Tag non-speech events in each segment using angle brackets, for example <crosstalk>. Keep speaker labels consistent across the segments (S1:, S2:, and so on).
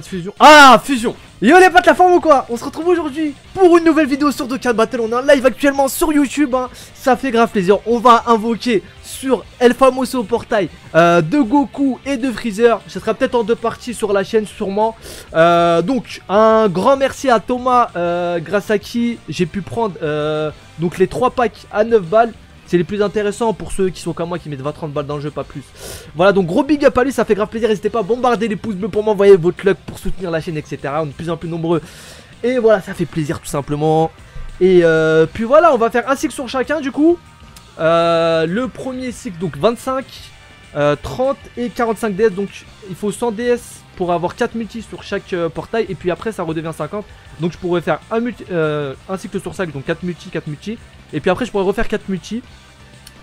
S1: De fusion. Ah, fusion Yo les potes, la forme ou quoi? On se retrouve aujourd'hui pour une nouvelle vidéo sur Dokkan Battle. On est en live actuellement sur YouTube. hein. Ça fait grave plaisir. On va invoquer sur El Famoso Portail euh, de Goku et de Freezer. Ce sera peut-être en deux parties sur la chaîne, sûrement. Euh, donc, un grand merci à Thomas, grâce à qui j'ai pu prendre euh, donc les 3 packs à 9 balles. C'est les plus intéressants pour ceux qui sont comme moi qui mettent 20-30 balles dans le jeu, pas plus. Voilà, donc gros big up à lui, ça fait grave plaisir. N'hésitez pas à bombarder les pouces bleus pour m'envoyer votre luck, pour soutenir la chaîne, etc. On est de plus en plus nombreux. Et voilà, ça fait plaisir tout simplement. Et euh, puis voilà, on va faire un cycle sur chacun du coup. Euh, le premier cycle, donc 25, euh, 30 et 45 DS. Donc il faut 100 DS pour avoir 4 multis sur chaque euh, portail. Et puis après, ça redevient 50. Donc je pourrais faire un, multi- euh, un cycle sur 5, donc 4 multis, 4 multis. Et puis après, je pourrais refaire 4 multis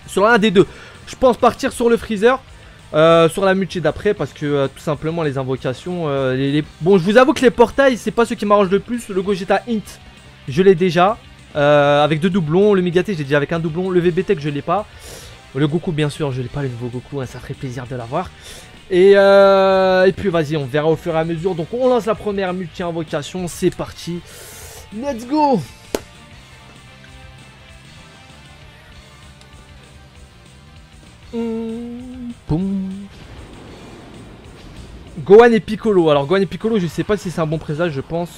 S1: sur un des deux. Je pense partir sur le freezer. euh, sur la multi d'après parce que euh, tout simplement les invocations euh, bon je vous avoue que les portails c'est pas ce qui m'arrange le plus. Le Gogeta Int je l'ai déjà avec deux doublons. Le Megaté j'ai déjà avec un doublon. Le VBTech je l'ai pas. Le Goku bien sûr je l'ai pas le nouveau Goku hein, ça ferait plaisir de l'avoir. Et, et puis vas-y on verra au fur et à mesure. Donc on lance la première multi invocation. C'est parti. Let's go Gohan et Piccolo. Alors Gohan et Piccolo, je sais pas si c'est un bon présage, je pense.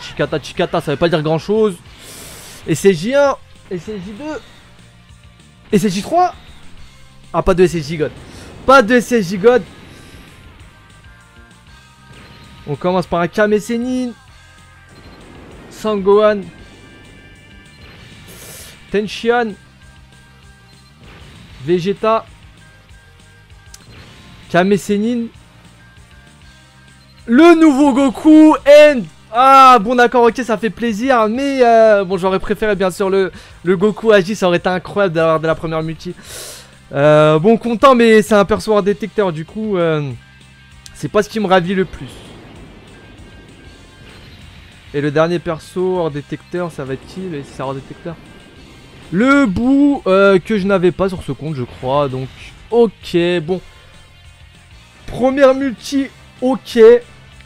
S1: Chikata, Chikata, ça veut pas dire grand chose. Et c'est J1, et c'est J2, et c'est J3. Ah, pas de SSJ God. Pas de SSJ God. On commence par un Kame Sennin. Sangohan. Tenshinhan. Vegeta. Kame Sennin. Le nouveau Goku and ah bon d'accord ok ça fait plaisir mais euh, bon j'aurais préféré bien sûr le, Goku Agi ça aurait été incroyable d'avoir de la première multi Euh, Bon content mais c'est un perso hors détecteur du coup euh, c'est pas ce qui me ravit le plus Et le dernier perso hors détecteur ça va être qui SSR hors détecteur? Le bout euh, que je n'avais pas sur ce compte je crois donc ok bon Première multi ok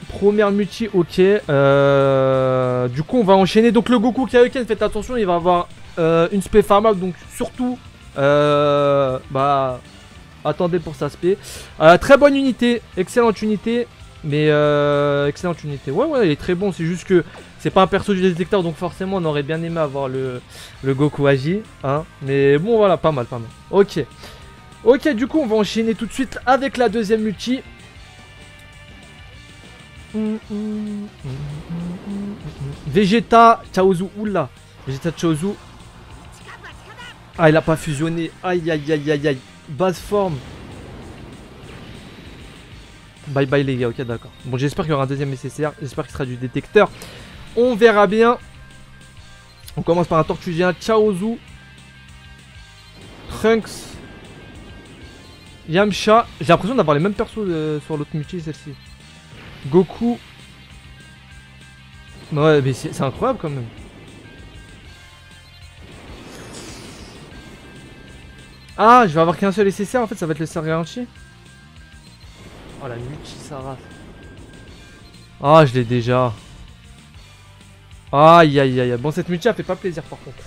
S1: Première multi, ok. Euh, du coup, on va enchaîner. Donc, le Goku Kaioken, faites attention, il va avoir euh, une spé farmable. Donc, surtout, bah, attendez pour sa spé. Très bonne unité, excellente unité. Mais, excellente unité. Ouais, ouais, il est très bon. C'est juste que c'est pas un perso du détecteur. Donc, forcément, on aurait bien aimé avoir le, Goku Agi. Hein. Mais bon, voilà, pas mal, pas mal. Ok. Ok, du coup, on va enchaîner tout de suite avec la deuxième multi. Vegeta Chaozu, oula Vegeta Chaozu. Ah, il a pas fusionné. Aïe, aïe, aïe, aïe, aïe. Base forme. Bye bye les gars, ok, d'accord. Bon, j'espère qu'il y aura un deuxième nécessaire. J'espère qu'il sera du détecteur. On verra bien. On commence par un tortue géant Chaozu. Trunks. Yamcha. J'ai l'impression d'avoir les mêmes persos euh, sur l'autre multi, celle-ci. Goku. Ouais, mais c'est incroyable quand même. Ah, je vais avoir qu'un seul SSR en fait, ça va être le SR garanti. Oh la multi, ça rate. Ah, je l'ai déjà. Aïe aïe aïe. Bon, cette multi, elle fait pas plaisir par contre.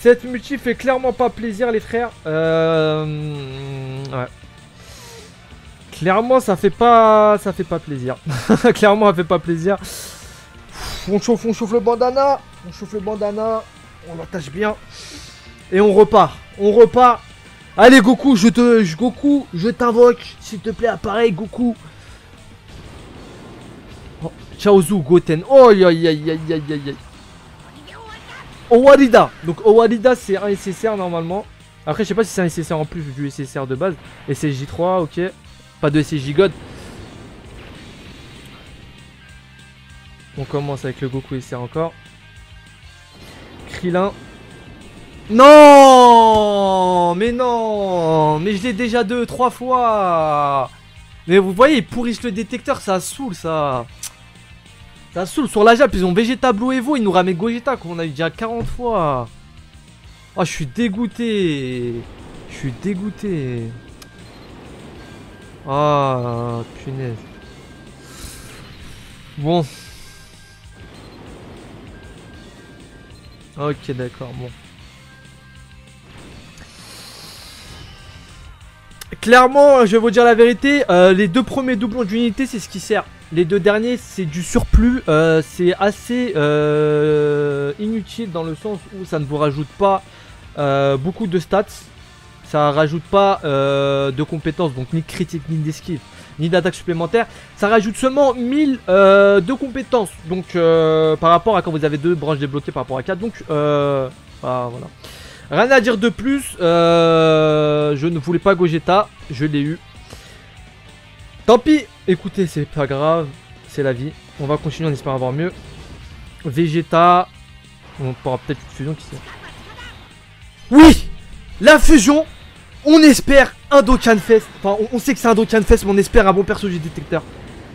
S1: Cette multi fait clairement pas plaisir, les frères. Euh. Ouais. Clairement, ça fait pas, ça fait pas plaisir. <laughs> Clairement, ça fait pas plaisir. On chauffe, on chauffe le bandana. On chauffe le bandana. On l'attache bien. Et on repart. On repart. Allez, Goku, je te, Goku, je t'invoque. S'il te plaît, appareil, Goku. Chaozu, Goten. Oh, aïe, aïe, aïe, aïe, aïe, aïe. Donc, Owarida, c'est un SSR normalement. Après, je sais pas si c'est un SSR en plus du SSR de base. SSJ3, ok. Pas de SSJ God. On commence avec le Goku SR encore. Krillin. Non Mais non Mais je l'ai déjà deux, trois fois Mais vous voyez, ils pourrissent le détecteur, ça saoule ça Ça saoule, sur la Jap, ils ont Vegeta Blue Evo, ils nous ramènent Gogeta qu'on a eu déjà 40 fois Ah, je suis dégoûté Je suis dégoûté Ah, punaise Bon. Ok, d'accord, bon. Clairement, je vais vous dire la vérité, euh, les deux premiers doublons d'unité, c'est ce qui sert. Les deux derniers, c'est du surplus. euh, c'est assez euh, inutile dans le sens où ça ne vous rajoute pas euh, beaucoup de stats. Ça rajoute pas de compétences, donc ni de critique, ni d'esquive, ni d'attaque supplémentaire. Ça rajoute seulement 1000 euh, de compétences. Donc par rapport à quand vous avez deux branches débloquées par rapport à 4. Donc ah, voilà. Rien à dire de plus. je ne voulais pas Gogeta. Je l'ai eu. Tant pis. Écoutez, c'est pas grave. C'est la vie. On va continuer, on espère avoir mieux. Vegeta. On pourra peut-être une fusion qui sait. Oui La fusion On espère un Dokkan Fest. Enfin, on, sait que c'est un Dokkan Fest, mais on espère un bon perso du détecteur.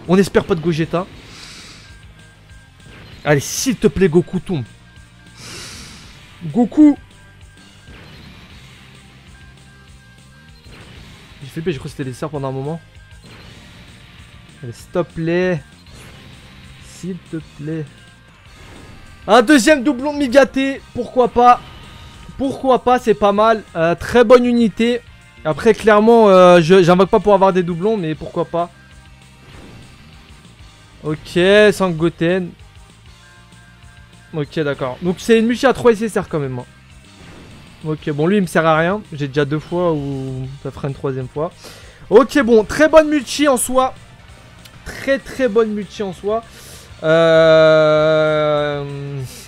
S1: On espère pas de Gogeta. Allez, s'il te plaît, Goku tombe. Goku J'ai flippé, j'ai cru que c'était les sœurs pendant un moment. S'il te plaît. S'il te plaît. Un deuxième doublon de Migaté, pourquoi pas Pourquoi pas, c'est pas mal. Euh, très bonne unité. Après, clairement, euh, j'invoque pas pour avoir des doublons, mais pourquoi pas. Ok, Sangoten. Ok, d'accord. Donc c'est une multi à 3 SSR quand même. hein. Ok, bon, lui il me sert à rien. J'ai déjà deux fois ou ça fera une troisième fois. Ok, bon, très bonne multi en soi. Très très bonne multi en soi. Euh,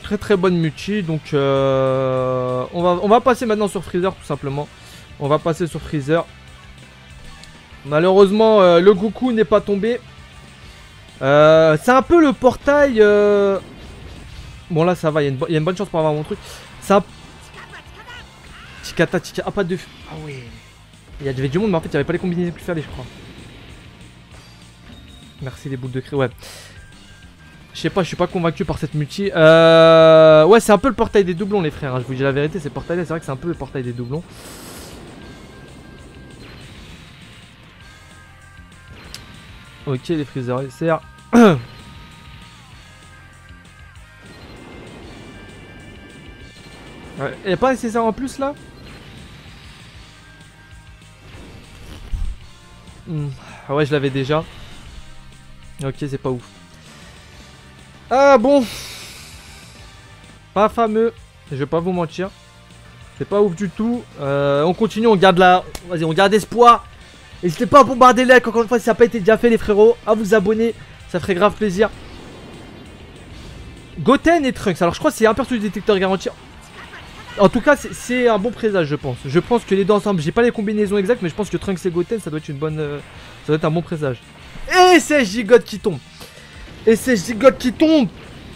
S1: Très très bonne multi. Donc euh, on, va, on va passer maintenant sur Freezer tout simplement. On va passer sur Freezer. Malheureusement, euh, le Goku n'est pas tombé. C'est un peu le portail. Bon là ça va, il y, a une bo- il y a une bonne chance pour avoir mon truc. C'est un... Tikata, Tikata, ah pas de... Ah ouais. Il y avait du monde mais en fait il n'y avait pas les combinaisons plus faibles je crois. Merci les boules de cri, ouais. Je sais pas, je suis pas convaincu par cette multi. Euh... Ouais c'est un peu le portail des doublons les frères, hein. je vous dis la vérité, c'est portail c'est vrai que c'est un peu le portail des doublons. Ok les freezer SR. <coughs> Ouais, y'a pas nécessaire en plus là? Hmm, Ah ouais, je l'avais déjà. Ok, c'est pas ouf. Ah bon Pas fameux, je vais pas vous mentir. C'est pas ouf du tout. Euh, on continue, on garde la... Vas-y, on garde espoir. N'hésitez pas à bombarder like, encore une fois, si ça n'a pas été déjà fait les frérots. À vous abonner, ça ferait grave plaisir. Goten et Trunks, alors je crois que c'est un perso du détecteur garanti. En tout cas, c'est- un bon présage, je pense. Je pense que les deux ensemble, j'ai pas les combinaisons exactes, mais je pense que Trunks et Goten, ça doit être une bonne, euh, ça doit être un bon présage. Et c'est Gigot qui tombe. Et c'est Gigot qui tombe.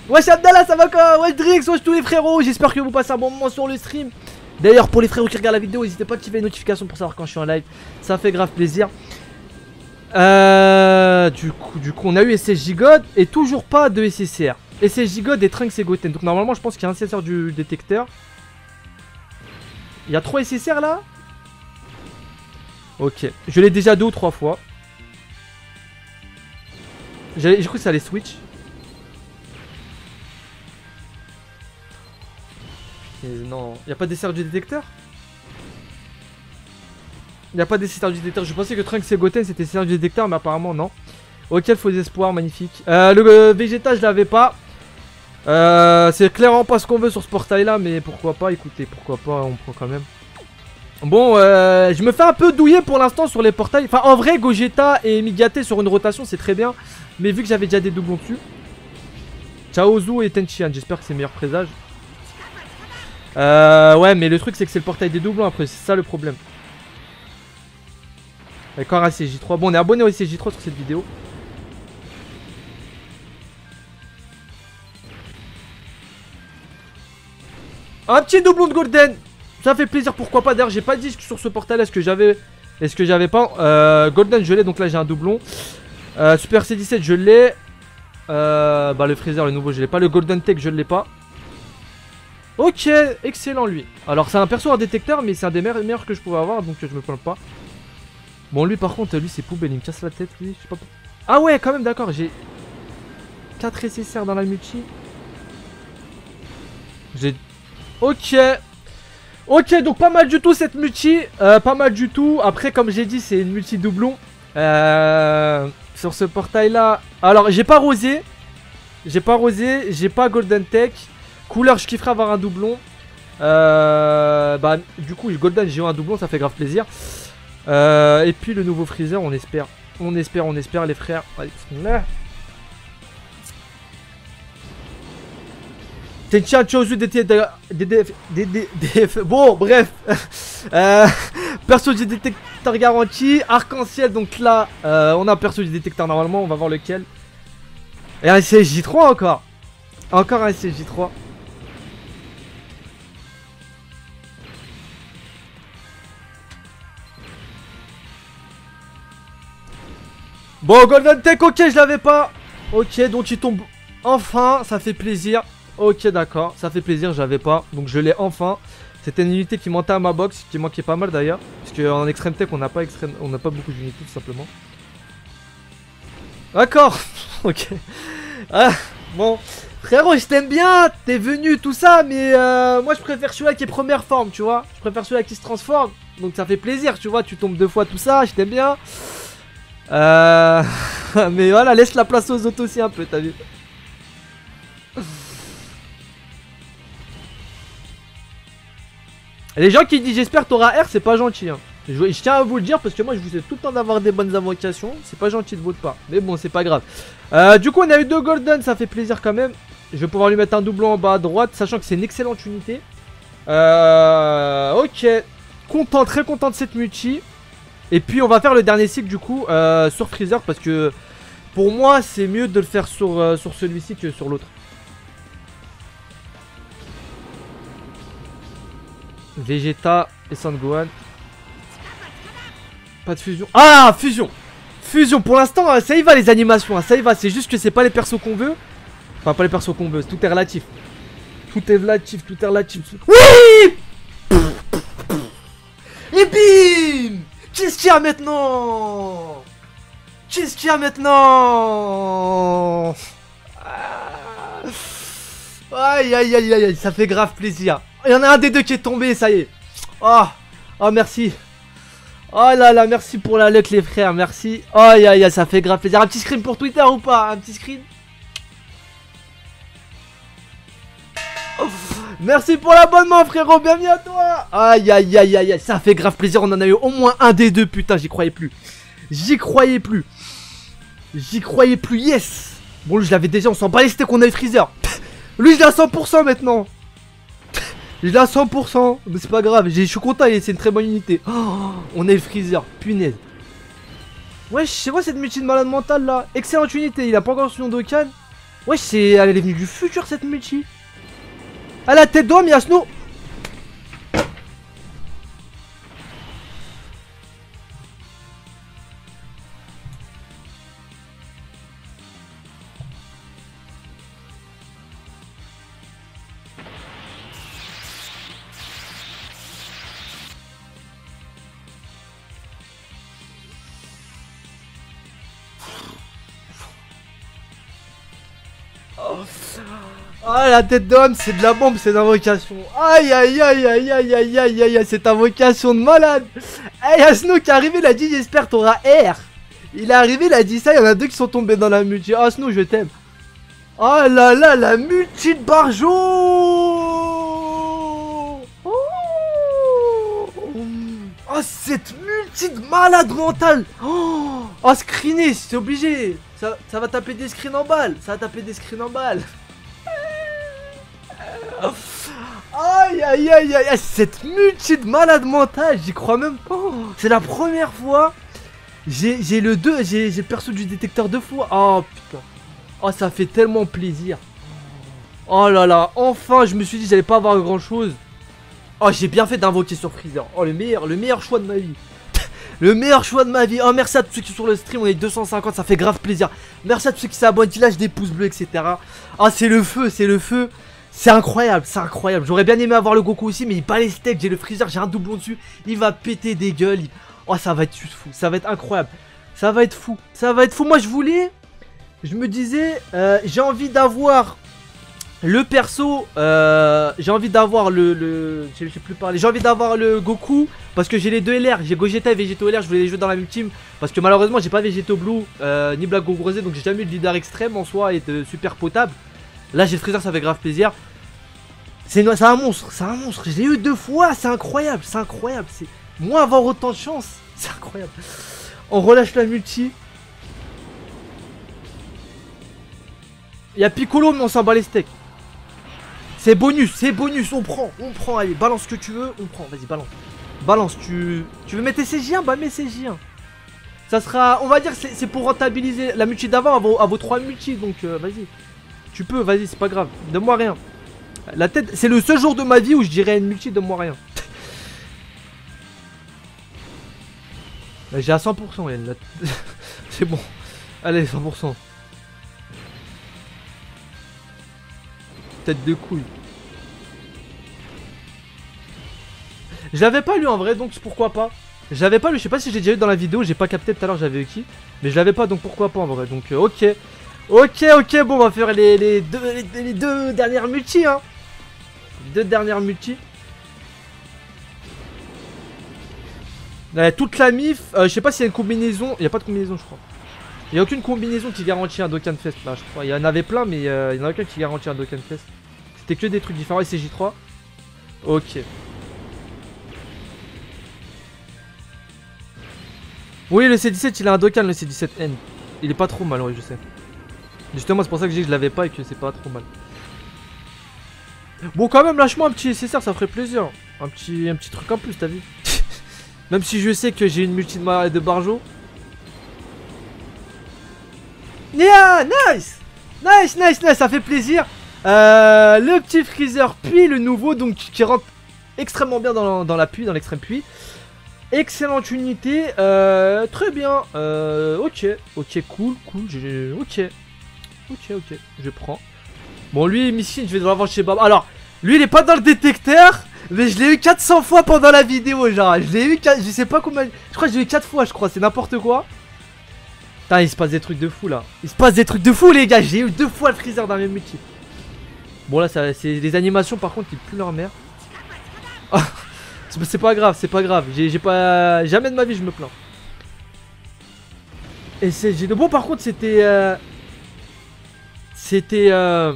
S1: Wesh Abdallah, ça va quoi? Wesh Drix, wesh tous les frérots. J'espère que vous passez un bon moment sur le stream. D'ailleurs, pour les frérots qui regardent la vidéo, n'hésitez pas à activer les notifications pour savoir quand je suis en live. Ça fait grave plaisir. Euh, du coup, du coup, on a eu SS Gigot et toujours pas de SSR. SS Gigot et Trunks et Goten. Donc normalement, je pense qu'il y a un SSR du détecteur. Il y a 3 SSR là? Ok, je l'ai déjà deux ou trois fois. J'ai cru que ça allait switch. Non, n'y a pas d'SSR du détecteur? Il a pas d'SSR du détecteur. Je pensais que Trunks et Goten c'était SSR du détecteur, mais apparemment non. Ok, faux espoir, magnifique. Euh, le euh, Vegeta, je l'avais pas. Euh, c'est clairement pas ce qu'on veut sur ce portail là, mais pourquoi pas, écoutez, pourquoi pas, on prend quand même. Bon, je me fais un peu douiller pour l'instant sur les portails. Enfin, en vrai, Gogeta et Migaté sur une rotation, c'est très bien. Mais vu que j'avais déjà des doublons dessus. Chaozu et Tenchian, j'espère que c'est meilleur présage. Euh, ouais, mais le truc, c'est que c'est le portail des doublons après, c'est ça le problème. D'accord, ACJ3. Bon, on est abonné au ACJ3 sur cette vidéo. Un petit doublon de Golden Ça fait plaisir, pourquoi pas. D'ailleurs, j'ai pas dit sur ce portail est-ce que j'avais. Est-ce que j'avais pas euh, Golden, je l'ai, donc là j'ai un doublon. Euh, Super C17, je l'ai. Euh, bah, le Freezer, le nouveau, je l'ai pas. Le Golden Tech, je l'ai pas. Ok, excellent lui. Alors, c'est un perso en détecteur, mais c'est un des meilleurs, que je pouvais avoir, donc je me plains pas. Bon, lui, par contre, lui, c'est poubelle, il me casse la tête, lui. Ah, ouais, quand même, d'accord, j'ai. 4 SSR dans la multi. J'ai... Ok. Ok, donc pas mal du tout cette multi. Euh, pas mal du tout. Après, comme j'ai dit, c'est une multi doublon. Euh, sur ce portail là. Alors, j'ai pas rosé. J'ai pas rosé. J'ai pas golden tech. Couleur, je kifferais avoir un doublon. Euh, bah, du coup, golden, j'ai eu un doublon. Ça fait grave plaisir. Euh, et puis le nouveau freezer, on espère. On espère, on espère, les frères. Bon, bref. <laughs> Euh, perso du détecteur garanti. Arc-en-ciel, donc là, euh, on a perso du détecteur normalement. On va voir lequel. Et un CJ3 encore. Encore un CJ3. Bon, Golden Tech, ok, je l'avais pas. Ok, donc il tombe enfin, ça fait plaisir. Ok, d'accord, ça fait plaisir, je l'avais pas. Donc je l'ai enfin. C'était une unité qui manquait à ma box, qui manquait pas mal d'ailleurs. Parce qu'en extrême tech, on n'a pas, extrême... on pas beaucoup d'unités tout simplement. D'accord, <laughs> ok. Ah, bon, frérot, je t'aime bien, t'es venu, tout ça, mais euh, moi je préfère celui-là qui est première forme, tu vois. Je préfère celui-là qui se transforme. Donc ça fait plaisir, tu vois, tu tombes deux fois tout ça, je t'aime bien. Euh... <laughs> Mais voilà, laisse la place aux autres aussi un peu, t'as vu Les gens qui disent j'espère t'auras R, c'est pas gentil. Hein. Je, tiens à vous le dire parce que moi je vous ai tout le temps d'avoir des bonnes invocations. C'est pas gentil de votre part. Mais bon, c'est pas grave. Euh, du coup, on a eu deux golden, ça fait plaisir quand même. Je vais pouvoir lui mettre un doublon en bas à droite, sachant que c'est une excellente unité. Euh, ok. Content, très content de cette multi. Et puis on va faire le dernier cycle du coup euh, sur Freezer parce que pour moi c'est mieux de le faire sur, euh, sur celui-ci que sur l'autre. Vegeta et Sangohan. Pas de fusion. Ah fusion Fusion pour l'instant euh, ça y va les animations, hein, ça y va, c'est juste que c'est pas les persos qu'on veut. Enfin pas les persos qu'on veut, tout est relatif. Tout est relatif, tout est relatif. Oui Et bim Qu'est-ce qu'il y a maintenant? Qu'est-ce qu'il y a maintenant? Ah. Aïe aïe aïe aïe ça fait grave plaisir. Il y en a un des deux qui est tombé, ça y est. Oh, oh merci. Oh là là, merci pour la luck les frères, merci. Aïe aïe aïe, ça fait grave plaisir. Un petit screen pour Twitter ou pas Un petit screen Merci pour l'abonnement frérot, bienvenue à toi Aïe aïe aïe aïe ça fait grave plaisir, on en a eu au moins un des deux, putain, j'y croyais plus. J'y croyais plus. J'y croyais plus, yes Bon, je l'avais déjà, on s'en bat les qu'on a eu Freezer. Lui, je l'ai à 100% maintenant. Je l'ai à 100%, mais c'est pas grave, je suis content, c'est une très bonne unité. Oh, on a eu Freezer, punaise. Wesh, c'est quoi cette multi de malade mentale là? Excellente unité, il a pas encore son d'Okan. Wesh, c'est... elle est venue du futur cette multi. À la tête d'homme, Yasno Oh la tête d'homme, c'est de la bombe cette invocation. Aïe aïe aïe aïe aïe aïe aïe aïe aïe, cette invocation de malade. Hey Asno qui est arrivé, il a dit j'espère t'auras R. Il est arrivé, il a dit ça, il y en a deux qui sont tombés dans la multi. Oh Asno, je t'aime. Oh là là, la multi de Barjo Oh, oh cette multi de malade mentale Oh, oh screener, c'est obligé ça, ça va taper des screens en balle Ça va taper des screens en balle Aïe aïe aïe aïe Cette multi de malade mentale, j'y crois même pas C'est la première fois J'ai le 2, j'ai perçu du détecteur deux fois Oh putain Oh ça fait tellement plaisir Oh là là, enfin je me suis dit j'allais pas avoir grand chose Oh j'ai bien fait d'invoquer sur Freezer Oh le meilleur, le meilleur choix de ma vie <laughs> le meilleur choix de ma vie. Oh, merci à tous ceux qui sont sur le stream. On est 250, ça fait grave plaisir. Merci à tous ceux qui s'abonnent, qui lâchent des pouces bleus, etc. Ah, c'est le feu, c'est le feu. C'est incroyable, c'est incroyable. J'aurais bien aimé avoir le Goku aussi, mais il bat les steaks. J'ai le freezer, j'ai un doublon dessus. Il va péter des gueules. Oh, ça va être fou. Ça va être incroyable. Ça va être fou. Ça va être fou. Moi, je voulais. je me disais, euh, j'ai envie d'avoir le perso, euh, j'ai envie d'avoir le, le je sais plus parler, j'ai envie d'avoir le Goku parce que j'ai les deux LR, j'ai Gogeta et Vegeto LR, je voulais les jouer dans la même team parce que malheureusement j'ai pas Vegeto Blue euh, ni Black Goku Rosé donc j'ai jamais eu de leader extrême en soi et de super potable. Là j'ai le Freezer, ça fait grave plaisir. C'est un monstre, c'est un monstre, je l'ai eu deux fois, c'est incroyable, c'est incroyable, c'est moi avoir autant de chance, <laughs> c'est incroyable. On relâche la multi. Il y a Piccolo mais on s'en bat les steaks. C'est bonus, c'est bonus, on prend, on prend, allez, balance ce que tu veux, on prend, vas-y, balance. Balance, tu, tu veux mettre tes CJ1 Bah mets CJ1. Ça sera, on va dire, c'est pour rentabiliser la multi d'avant à vos, 3 multi, donc euh, vas-y. Tu peux, vas-y, c'est pas grave, donne-moi rien. La tête, c'est le seul jour de ma vie où je dirais une multi, donne-moi rien. <laughs> J'ai à 100% elle, <laughs> c'est bon. Allez, 100%. Tête de couille. Je l'avais pas lu en vrai, donc pourquoi pas? J'avais pas lu, je sais pas si j'ai déjà eu dans la vidéo, j'ai pas capté tout à l'heure, j'avais eu qui. Mais je l'avais pas, donc pourquoi pas en vrai. Donc euh, ok. Ok, ok, bon, on va faire les, deux, les, deux dernières multi, hein. Deux dernières multi. toute la mif, euh, je sais pas s'il y a une combinaison, il y a pas de combinaison je crois. Il n'y a aucune combinaison qui garantit un Dokkan Fest là, je crois. Il y en avait plein, mais euh, il n'y en a aucun qui garantit un Dokkan Fest. C'était que des trucs différents. Et c'est J3 Ok. Oui, le C17, il a un Dokkan, le C17N. Il est pas trop mal, oui, je sais. Justement, c'est pour ça que je dis que je l'avais pas et que c'est pas trop mal. Bon, quand même, lâche-moi un petit SSR, ça ferait plaisir. Un petit, un petit truc en plus, t'as vu <laughs> Même si je sais que j'ai une multi de, de Barjo. Yeah, nice Nice, nice, nice, ça fait plaisir. Euh, le petit freezer, puis le nouveau, donc qui rentre extrêmement bien dans, dans l'appui, dans l'extrême puits. Excellente unité, euh, très bien, euh, ok, ok, cool, cool, ok, ok, ok, je prends. Bon, lui, Missine, je vais devoir voir chez Baba. Alors, lui, il est pas dans le détecteur, mais je l'ai eu 400 fois pendant la vidéo, genre, je l'ai eu, je sais pas combien, je crois que je l'ai eu 4 fois, je crois, c'est n'importe quoi. Putain, il se passe des trucs de fou là. Il se passe des trucs de fou, les gars. J'ai eu deux fois le freezer dans la même multi. Bon, là, c'est les animations par contre, ils plus leur mère. c'est pas grave, c'est pas grave. J'ai pas. Jamais de ma vie, je me plains. Et c'est. Bon, par contre, c'était. Euh, c'était. Euh,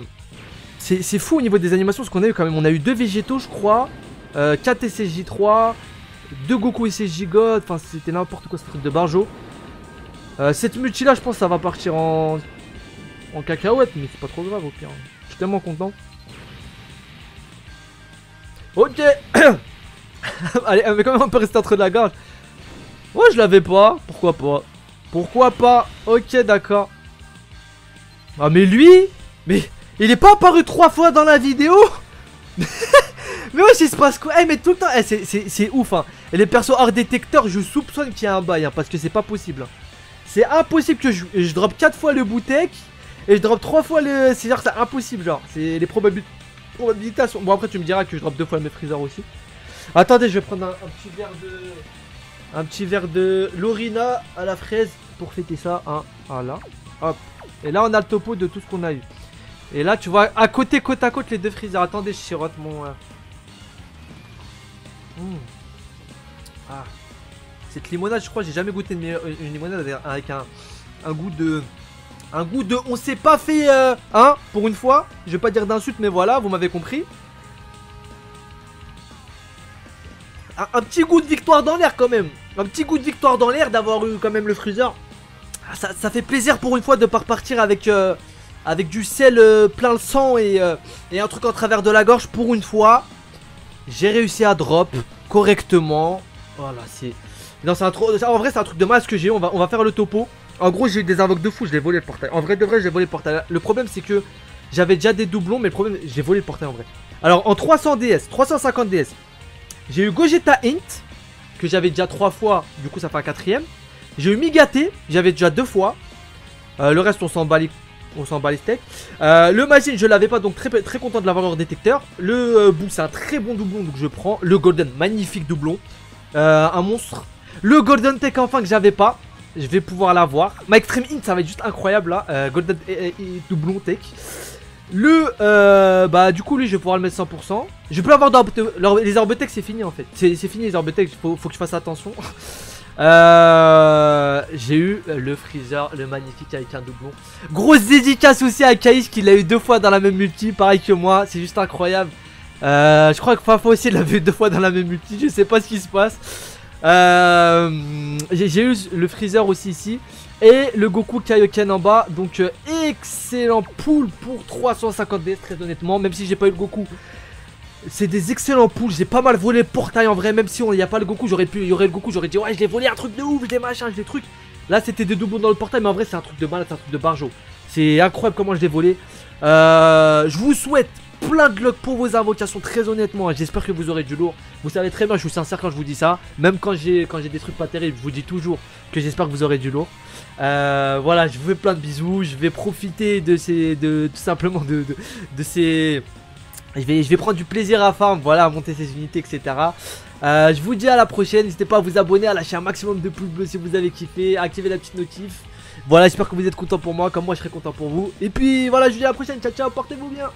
S1: c'est fou au niveau des animations, ce qu'on a eu quand même. On a eu deux végétaux, je crois. Euh, 4 SSJ3. Deux Goku SSJ God. Enfin, c'était n'importe quoi ce truc de Barjo. Euh, cette multi là, je pense ça va partir en, en cacahuète, mais c'est pas trop grave au pire. Je suis tellement content. Ok <coughs> Allez, mais quand même on peut rester entre la gorge. Ouais, je l'avais pas. Pourquoi pas? Pourquoi pas? Ok, d'accord. Ah, mais lui Mais il est pas apparu trois fois dans la vidéo <laughs> Mais ouais, il se passe quoi? Eh, mais tout le temps, eh, c'est ouf, hein. Et les persos hors détecteur, je soupçonne qu'il y a un bail, hein, parce que c'est pas possible. Hein. C'est impossible que je, je drop 4 fois le boutek et je drop 3 fois le... C'est-à-dire c'est impossible genre. C'est les probabilités... Bon après tu me diras que je drop 2 fois mes freezer aussi. Attendez je vais prendre un, petit verre de... Un petit verre de Lorina à la fraise pour fêter ça. Hein. Voilà. Hop. Et là on a le topo de tout ce qu'on a eu. Et là tu vois à côté côte à côte les deux freezers. Attendez je sirote mon... Euh. Mmh. Ah. Cette limonade, je crois, j'ai jamais goûté une, limonade avec un, goût de. Un goût de. On s'est pas fait. Euh, hein Pour une fois. Je vais pas dire d'insulte, mais voilà, vous m'avez compris. Un, petit goût de victoire dans l'air quand même. Un petit goût de victoire dans l'air d'avoir eu quand même le freezer. Ah, ça, fait plaisir pour une fois de pas repartir avec. Euh, du sel euh, plein le sang et, et un truc en travers de la gorge pour une fois. J'ai réussi à drop correctement. Voilà, c'est non, c'est un trop. En vrai, c'est un truc de mal ce que j'ai. On va, on va faire le topo. En gros, j'ai eu des invoques de fou. Je l'ai volé le portail. En vrai, de vrai, j'ai volé le portail. Le problème, c'est que j'avais déjà des doublons. Mais le problème, j'ai volé le portail en vrai. Alors, en 300 DS, 350 DS, j'ai eu Gogeta Int. Que j'avais déjà 3 fois. Du coup, ça fait un quatrième. J'ai eu Migaté. J'avais déjà 2 fois. Euh, le reste, on s'en bat les on s'en bat. Euh, le Magine, je l'avais pas, donc très, très content de l'avoir hors détecteur. Le euh, c'est un très bon doublon, donc je prends. Le Golden, magnifique doublon. Euh, un monstre le Golden Tech enfin que j'avais pas. je vais pouvoir l'avoir. Ma Extreme Int, ça va être juste incroyable là. Euh, Golden doublon tech. Le, bah du coup lui je vais pouvoir le mettre 100% Je peux avoir les Orbotech c'est fini en fait C'est fini les Orbotech, faut, faut que je fasse attention <laughs> euh, J'ai eu le Freezer, le magnifique avec un doublon Grosse dédicace aussi à Kaïs qui l'a eu deux fois dans la même multi Pareil que moi, c'est juste incroyable euh, Je crois que Fafa aussi l'a vu deux fois dans la même multi, je sais pas ce qui se passe euh, J'ai eu le Freezer aussi ici. Et le Goku Kaioken en bas. Donc excellent pool pour 350 DS très honnêtement. Même si j'ai pas eu le Goku. C'est des excellents pools, j'ai pas mal volé le portail en vrai, même si il n'y a pas le Goku, j'aurais pu, il y aurait le Goku, j'aurais dit ouais je l'ai volé un truc de ouf, je l'ai machin, je l'ai truc. Là c'était des doublons dans le portail, mais en vrai c'est un truc de malade, c'est un truc de barjo. C'est incroyable comment je l'ai volé. Euh, je vous souhaite plein de luck pour vos invocations, très honnêtement. J'espère que vous aurez du lourd. Vous savez très bien, je suis sincère quand je vous dis ça. Même quand j'ai quand j'ai des trucs pas terribles, je vous dis toujours que j'espère que vous aurez du lourd. Euh, voilà, je vous fais plein de bisous. Je vais profiter de ces, de tout simplement de, ces. Je vais, prendre du plaisir à farm, voilà, à monter ces unités, etc. Euh, je vous dis à la prochaine. N'hésitez pas à vous abonner, à lâcher un maximum de pouces bleus si vous avez kiffé, à activer la petite notif. Voilà, j'espère que vous êtes content pour moi, comme moi je serai content pour vous. Et puis voilà, je vous dis à la prochaine. Ciao, ciao, portez-vous bien.